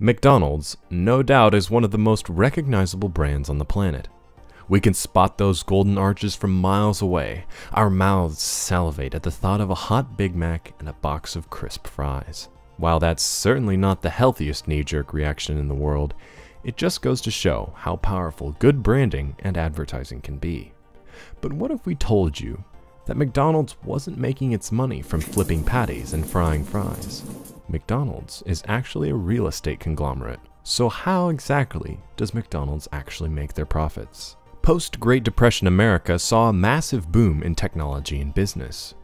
McDonald's, no doubt, is one of the most recognizable brands on the planet. We can spot those golden arches from miles away. Our mouths salivate at the thought of a hot Big Mac and a box of crisp fries. While that's certainly not the healthiest knee jerk reaction in the world, it just goes to show how powerful good branding and advertising can be. But what if we told you that McDonald's wasn't making its money from flipping patties and frying fries? McDonald's is actually a real estate conglomerate. So, how exactly does McDonald's actually make their profits? Post Great Depression America saw a massive boom in technology and business.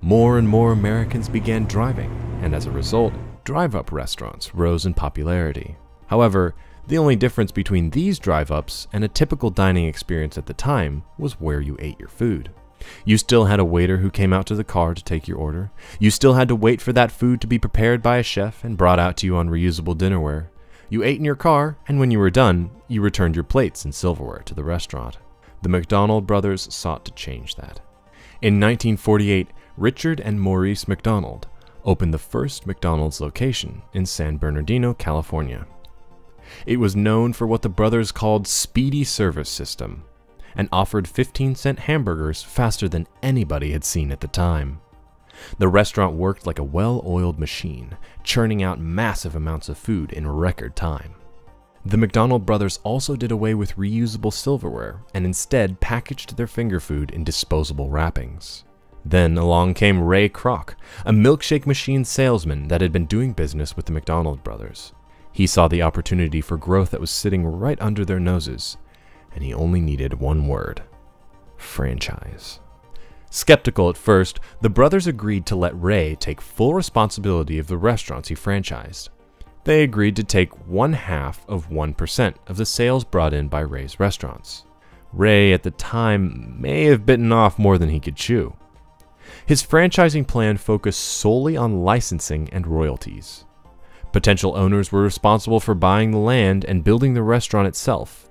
More and more Americans began driving, and as a result, drive up restaurants rose in popularity. However, the only difference between these drive ups and a typical dining experience at the time was where you ate your food. You still had a waiter who came out to the car to take your order. You still had to wait for that food to be prepared by a chef and brought out to you on reusable dinnerware. You ate in your car, and when you were done, you returned your plates and silverware to the restaurant. The McDonald brothers sought to change that. In 1948, Richard and Maurice McDonald opened the first McDonald's location in San Bernardino, California. It was known for what the brothers called speedy service system and offered 15 cent hamburgers faster than anybody had seen at the time. The restaurant worked like a well oiled machine, churning out massive amounts of food in record time. The McDonald brothers also did away with reusable silverware and instead packaged their finger food in disposable wrappings. Then along came Ray Kroc, a milkshake machine salesman that had been doing business with the McDonald brothers. He saw the opportunity for growth that was sitting right under their noses, and he only needed one word franchise. Skeptical at first, the brothers agreed to let Ray take full responsibility of the restaurants he franchised. They agreed to take one half of 1% of the sales brought in by Ray's restaurants. Ray, at the time, may have bitten off more than he could chew. His franchising plan focused solely on licensing and royalties. Potential owners were responsible for buying the land and building the restaurant itself,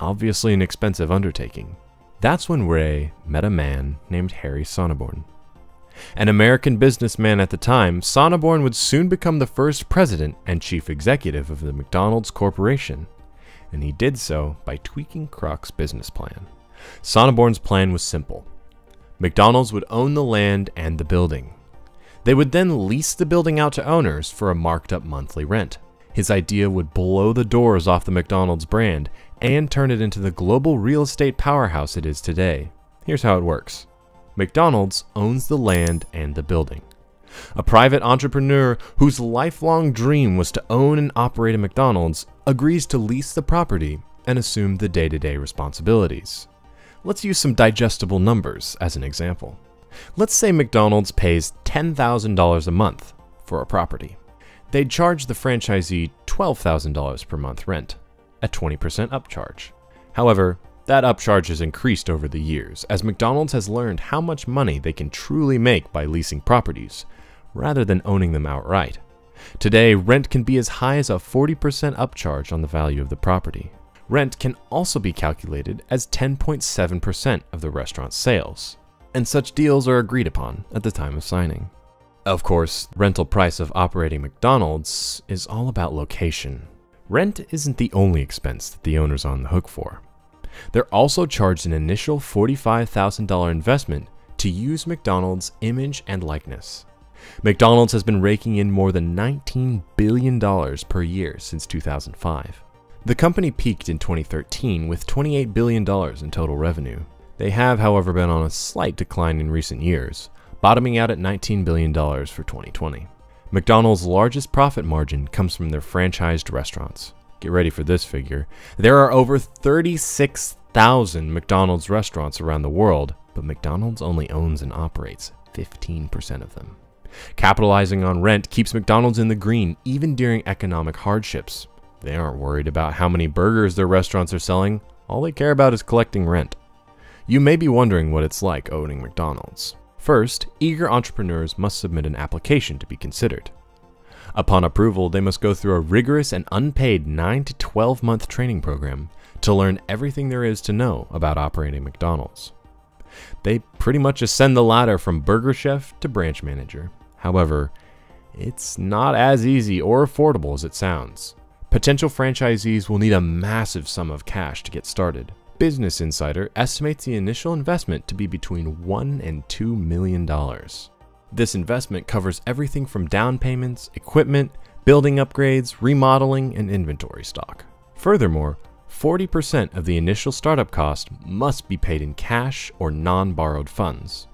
obviously an expensive undertaking. That's when Ray met a man named Harry Sonneborn. An American businessman at the time, Sonneborn would soon become the first president and chief executive of the McDonald's Corporation, and he did so by tweaking Kroc's business plan. Sonneborn's plan was simple McDonald's would own the land and the building. They would then lease the building out to owners for a marked up monthly rent. His idea would blow the doors off the McDonald's brand and turn it into the global real estate powerhouse it is today. Here's how it works McDonald's owns the land and the building. A private entrepreneur whose lifelong dream was to own and operate a McDonald's agrees to lease the property and assume the day to day responsibilities. Let's use some digestible numbers as an example. Let's say McDonald's pays $10,000 a month for a property. They'd charge the franchisee $12,000 per month rent a 20% upcharge. However, that upcharge has increased over the years as McDonald's has learned how much money they can truly make by leasing properties, rather than owning them outright. Today, rent can be as high as a 40% upcharge on the value of the property. Rent can also be calculated as 10.7% of the restaurant's sales, and such deals are agreed upon at the time of signing. Of course, rental price of operating McDonald's is all about location. Rent isn't the only expense that the owner's on the hook for. They're also charged an initial $45,000 investment to use McDonald's image and likeness. McDonald's has been raking in more than $19 billion per year since 2005. The company peaked in 2013 with $28 billion in total revenue. They have, however, been on a slight decline in recent years, bottoming out at $19 billion for 2020. McDonald's largest profit margin comes from their franchised restaurants. Get ready for this figure. There are over 36,000 McDonald's restaurants around the world, but McDonald's only owns and operates 15% of them. Capitalizing on rent keeps McDonald's in the green even during economic hardships. They aren't worried about how many burgers their restaurants are selling, all they care about is collecting rent. You may be wondering what it's like owning McDonald's. First, eager entrepreneurs must submit an application to be considered. Upon approval, they must go through a rigorous and unpaid 9 to 12 month training program to learn everything there is to know about operating McDonald's. They pretty much ascend the ladder from burger chef to branch manager. However, it's not as easy or affordable as it sounds. Potential franchisees will need a massive sum of cash to get started. Business Insider estimates the initial investment to be between 1 and 2 million dollars. This investment covers everything from down payments, equipment, building upgrades, remodeling, and inventory stock. Furthermore, 40% of the initial startup cost must be paid in cash or non borrowed funds.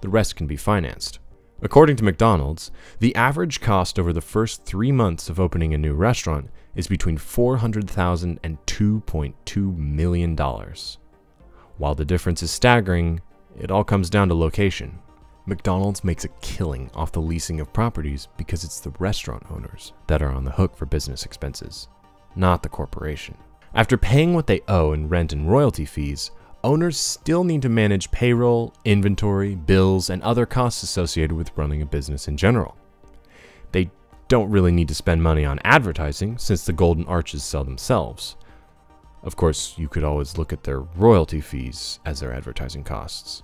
The rest can be financed. According to McDonald's, the average cost over the first three months of opening a new restaurant is between $400,000 and $2.2 million. While the difference is staggering, it all comes down to location. McDonald's makes a killing off the leasing of properties because it's the restaurant owners that are on the hook for business expenses, not the corporation. After paying what they owe in rent and royalty fees, owners still need to manage payroll, inventory, bills, and other costs associated with running a business in general. They don't really need to spend money on advertising since the Golden Arches sell themselves. Of course, you could always look at their royalty fees as their advertising costs.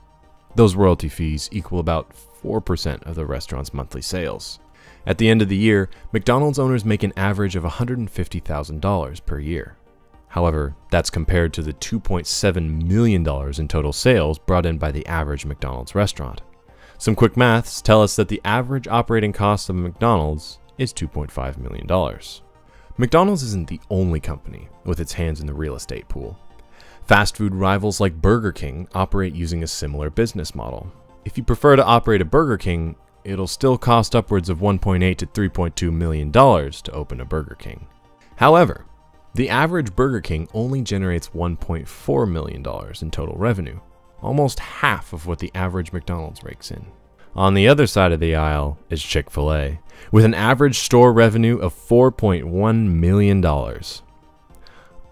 Those royalty fees equal about 4% of the restaurant's monthly sales. At the end of the year, McDonald's owners make an average of $150,000 per year. However, that's compared to the $2.7 million in total sales brought in by the average McDonald's restaurant. Some quick maths tell us that the average operating cost of McDonald's is $2.5 million. McDonald's isn't the only company with its hands in the real estate pool. Fast food rivals like Burger King operate using a similar business model. If you prefer to operate a Burger King, it'll still cost upwards of 1.8 to 3.2 million dollars to open a Burger King. However, the average Burger King only generates 1.4 million dollars in total revenue, almost half of what the average McDonald's rakes in. On the other side of the aisle is Chick-fil-A, with an average store revenue of 4.1 million dollars.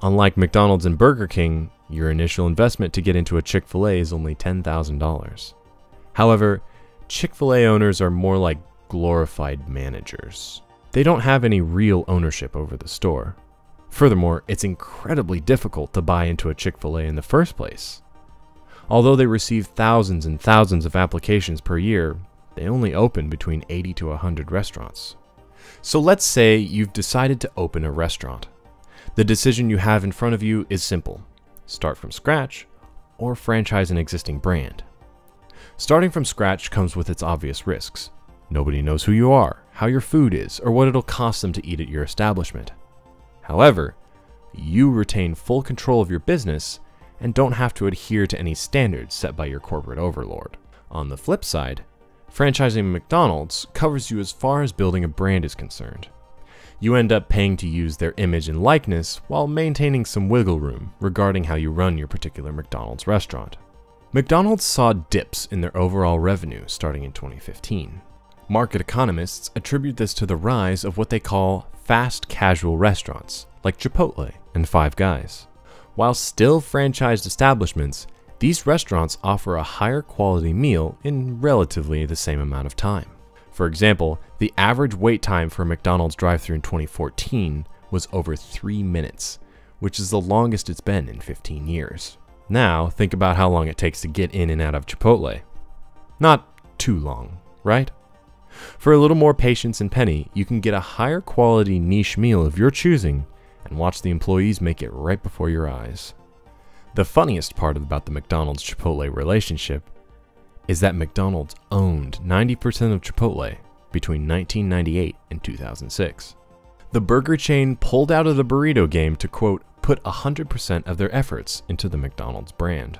Unlike McDonald's and Burger King, your initial investment to get into a Chick fil A is only $10,000. However, Chick fil A owners are more like glorified managers. They don't have any real ownership over the store. Furthermore, it's incredibly difficult to buy into a Chick fil A in the first place. Although they receive thousands and thousands of applications per year, they only open between 80 to 100 restaurants. So let's say you've decided to open a restaurant. The decision you have in front of you is simple start from scratch, or franchise an existing brand. Starting from scratch comes with its obvious risks. Nobody knows who you are, how your food is, or what it'll cost them to eat at your establishment. However, you retain full control of your business and don't have to adhere to any standards set by your corporate overlord. On the flip side, franchising McDonald's covers you as far as building a brand is concerned you end up paying to use their image and likeness while maintaining some wiggle room regarding how you run your particular McDonald's restaurant. McDonald's saw dips in their overall revenue starting in 2015. Market economists attribute this to the rise of what they call fast casual restaurants, like Chipotle and Five Guys. While still franchised establishments, these restaurants offer a higher quality meal in relatively the same amount of time. For example, the average wait time for a McDonald's drive thru in 2014 was over 3 minutes, which is the longest it's been in 15 years. Now, think about how long it takes to get in and out of Chipotle. Not too long, right? For a little more patience and penny, you can get a higher quality niche meal of your choosing and watch the employees make it right before your eyes. The funniest part about the McDonald's Chipotle relationship is that McDonald's owned 90% of Chipotle between 1998 and 2006. The burger chain pulled out of the burrito game to quote, put 100% of their efforts into the McDonald's brand.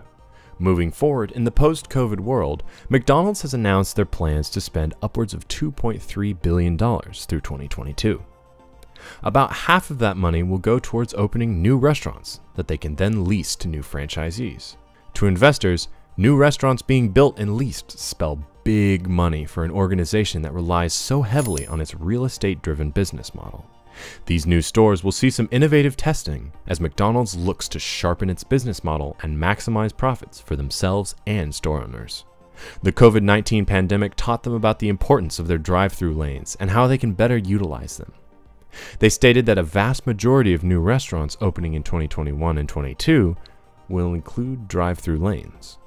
Moving forward, in the post COVID world, McDonald's has announced their plans to spend upwards of $2.3 billion through 2022. About half of that money will go towards opening new restaurants that they can then lease to new franchisees. To investors, New restaurants being built and leased spell big money for an organization that relies so heavily on its real estate driven business model. These new stores will see some innovative testing as McDonald's looks to sharpen its business model and maximize profits for themselves and store owners. The COVID 19 pandemic taught them about the importance of their drive through lanes and how they can better utilize them. They stated that a vast majority of new restaurants opening in 2021 and 22 will include drive through lanes.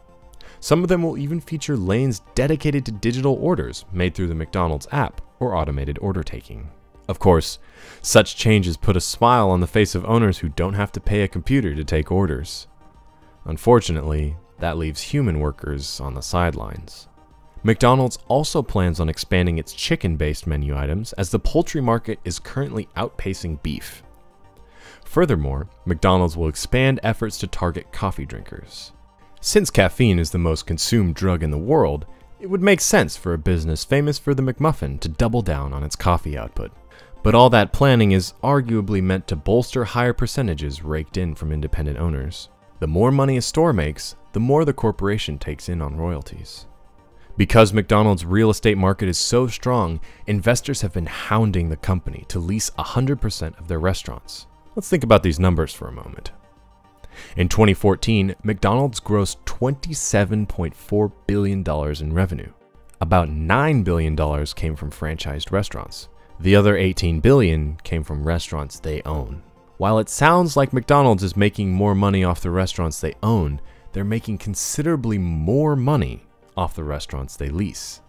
Some of them will even feature lanes dedicated to digital orders made through the McDonald's app or automated order taking. Of course, such changes put a smile on the face of owners who don't have to pay a computer to take orders. Unfortunately, that leaves human workers on the sidelines. McDonald's also plans on expanding its chicken based menu items as the poultry market is currently outpacing beef. Furthermore, McDonald's will expand efforts to target coffee drinkers. Since caffeine is the most consumed drug in the world, it would make sense for a business famous for the McMuffin to double down on its coffee output. But all that planning is arguably meant to bolster higher percentages raked in from independent owners. The more money a store makes, the more the corporation takes in on royalties. Because McDonald's real estate market is so strong, investors have been hounding the company to lease 100% of their restaurants. Let's think about these numbers for a moment. In 2014, McDonald's grossed $27.4 billion in revenue. About $9 billion came from franchised restaurants. The other 18 billion came from restaurants they own. While it sounds like McDonald's is making more money off the restaurants they own, they're making considerably more money off the restaurants they lease.